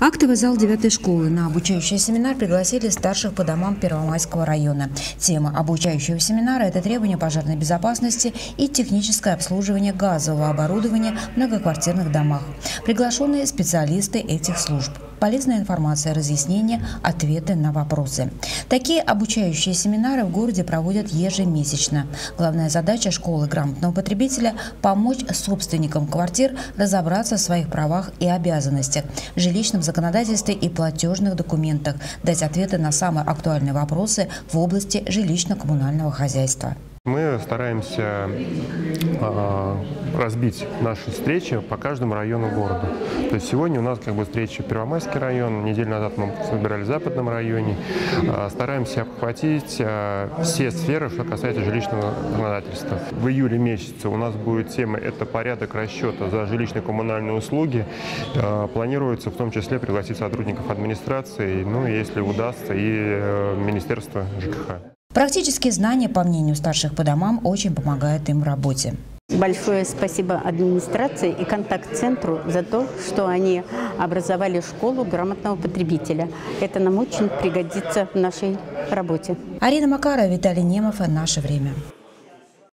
Актовый зал 9 школы на обучающий семинар пригласили старших по домам Первомайского района. Тема обучающего семинара – это требования пожарной безопасности и техническое обслуживание газового оборудования в многоквартирных домах. Приглашенные специалисты этих служб. Полезная информация, разъяснения, ответы на вопросы. Такие обучающие семинары в городе проводят ежемесячно. Главная задача школы грамотного потребителя – помочь собственникам квартир разобраться в своих правах и обязанностях, жилищном законодательстве и платежных документах, дать ответы на самые актуальные вопросы в области жилищно-коммунального хозяйства. Мы стараемся э, разбить наши встречи по каждому району города. То есть сегодня у нас как бы встреча Первомайский район, неделю назад мы собирали в Западном районе. Э, стараемся обхватить э, все сферы, что касается жилищного законодательства. В июле месяце у нас будет тема «Это порядок расчета за жилищно-коммунальные услуги». Э, планируется в том числе пригласить сотрудников администрации, ну если удастся, и э, Министерство ЖКХ. Практические знания, по мнению старших по домам, очень помогают им в работе. Большое спасибо администрации и контакт-центру за то, что они образовали школу грамотного потребителя. Это нам очень пригодится в нашей работе. Арина Макарова, Виталий Немов. «Наше время».